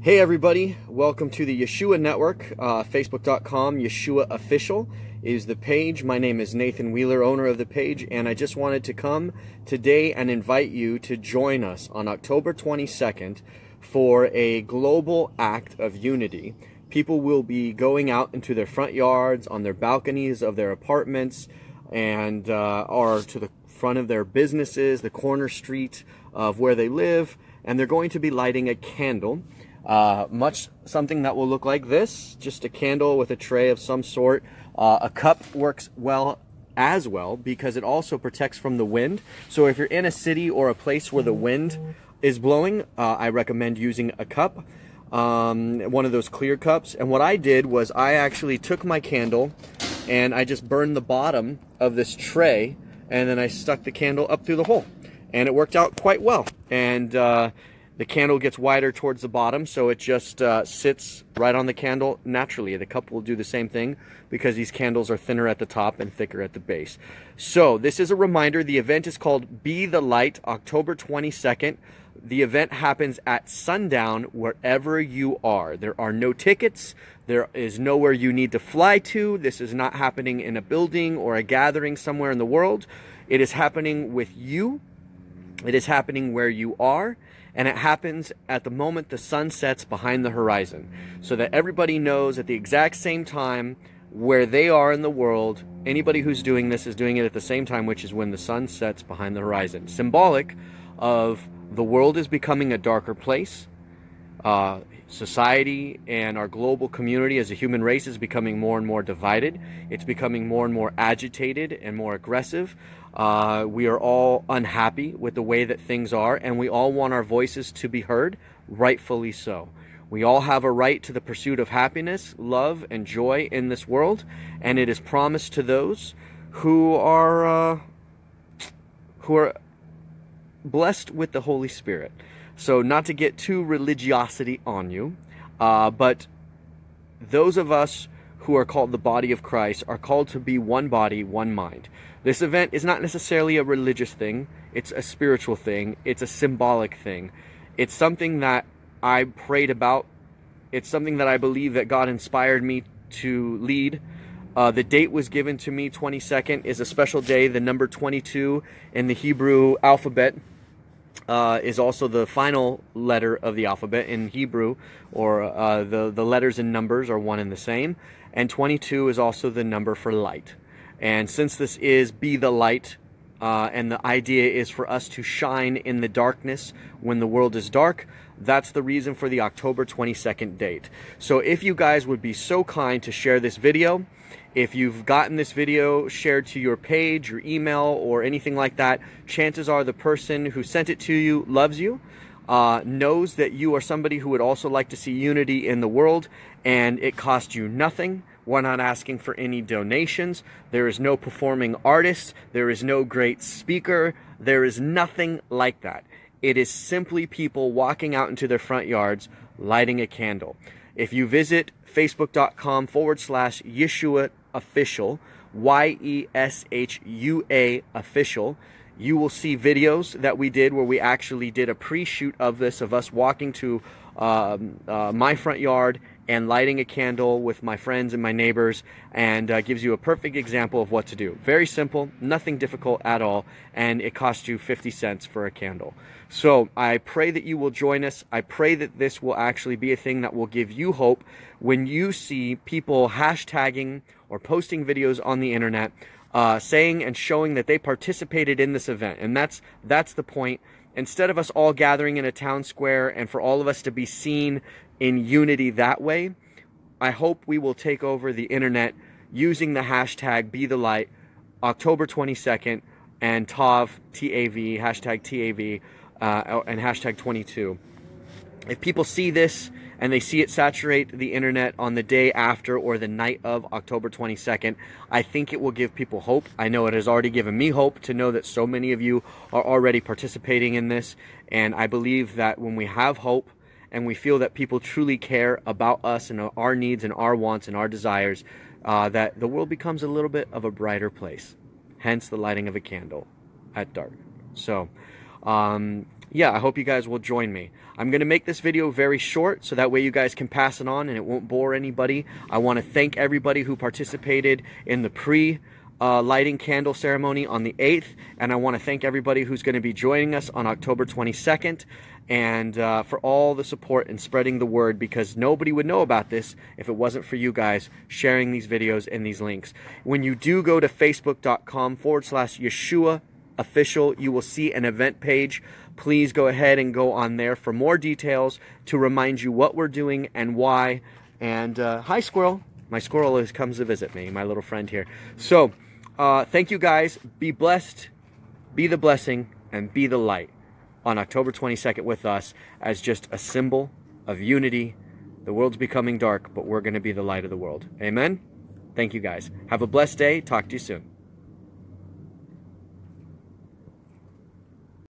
Hey everybody, welcome to the Yeshua Network. Uh, Facebook.com, Yeshua Official is the page. My name is Nathan Wheeler, owner of the page, and I just wanted to come today and invite you to join us on October 22nd for a global act of unity. People will be going out into their front yards, on their balconies of their apartments, and uh, or to the front of their businesses, the corner street of where they live, and they're going to be lighting a candle. Uh, much something that will look like this, just a candle with a tray of some sort. Uh, a cup works well as well because it also protects from the wind. So if you're in a city or a place where the wind is blowing, uh, I recommend using a cup, um, one of those clear cups. And what I did was I actually took my candle and I just burned the bottom of this tray and then I stuck the candle up through the hole. And it worked out quite well. And uh, the candle gets wider towards the bottom, so it just uh, sits right on the candle naturally. The cup will do the same thing because these candles are thinner at the top and thicker at the base. So this is a reminder. The event is called Be the Light, October 22nd. The event happens at sundown wherever you are. There are no tickets. There is nowhere you need to fly to. This is not happening in a building or a gathering somewhere in the world. It is happening with you. It is happening where you are and it happens at the moment the sun sets behind the horizon so that everybody knows at the exact same time where they are in the world anybody who's doing this is doing it at the same time which is when the sun sets behind the horizon symbolic of the world is becoming a darker place uh, society and our global community as a human race is becoming more and more divided. It's becoming more and more agitated and more aggressive. Uh, we are all unhappy with the way that things are, and we all want our voices to be heard, rightfully so. We all have a right to the pursuit of happiness, love, and joy in this world, and it is promised to those who are uh, who are blessed with the Holy Spirit. So, not to get too religiosity on you, uh, but those of us who are called the body of Christ are called to be one body, one mind. This event is not necessarily a religious thing, it's a spiritual thing, it's a symbolic thing. It's something that I prayed about, it's something that I believe that God inspired me to lead. Uh, the date was given to me, 22nd is a special day, the number 22 in the Hebrew alphabet uh, is also the final letter of the alphabet in Hebrew, or uh, the, the letters and numbers are one and the same. And 22 is also the number for light. And since this is Be the Light, uh, and the idea is for us to shine in the darkness when the world is dark, that's the reason for the October 22nd date. So if you guys would be so kind to share this video, if you've gotten this video shared to your page, your email, or anything like that, chances are the person who sent it to you loves you, uh, knows that you are somebody who would also like to see unity in the world, and it costs you nothing. We're not asking for any donations. There is no performing artist. There is no great speaker. There is nothing like that. It is simply people walking out into their front yards, lighting a candle. If you visit facebook.com forward slash Yeshua official, Y E S H U A official, you will see videos that we did where we actually did a pre shoot of this, of us walking to um, uh, my front yard and lighting a candle with my friends and my neighbors and uh, gives you a perfect example of what to do. Very simple, nothing difficult at all, and it costs you 50 cents for a candle. So I pray that you will join us. I pray that this will actually be a thing that will give you hope when you see people hashtagging or posting videos on the internet uh, saying and showing that they participated in this event. And that's that's the point. Instead of us all gathering in a town square and for all of us to be seen in unity that way, I hope we will take over the internet using the hashtag Be the Light, October 22nd, and TAV, T-A-V, hashtag T-A-V, uh, and hashtag 22. If people see this and they see it saturate the internet on the day after or the night of October 22nd, I think it will give people hope. I know it has already given me hope to know that so many of you are already participating in this. And I believe that when we have hope, and we feel that people truly care about us and our needs and our wants and our desires, uh, that the world becomes a little bit of a brighter place. Hence the lighting of a candle at dark. So, um, yeah, I hope you guys will join me. I'm going to make this video very short so that way you guys can pass it on and it won't bore anybody. I want to thank everybody who participated in the pre uh, lighting candle ceremony on the 8th, and I want to thank everybody who's going to be joining us on October 22nd, and uh, for all the support and spreading the word because nobody would know about this if it wasn't for you guys sharing these videos and these links. When you do go to facebook.com forward slash Yeshua official, you will see an event page. Please go ahead and go on there for more details to remind you what we're doing and why. And uh, hi, squirrel. My squirrel is, comes to visit me, my little friend here. So, uh, thank you guys. Be blessed, be the blessing, and be the light on October 22nd with us as just a symbol of unity. The world's becoming dark, but we're going to be the light of the world. Amen? Thank you guys. Have a blessed day. Talk to you soon.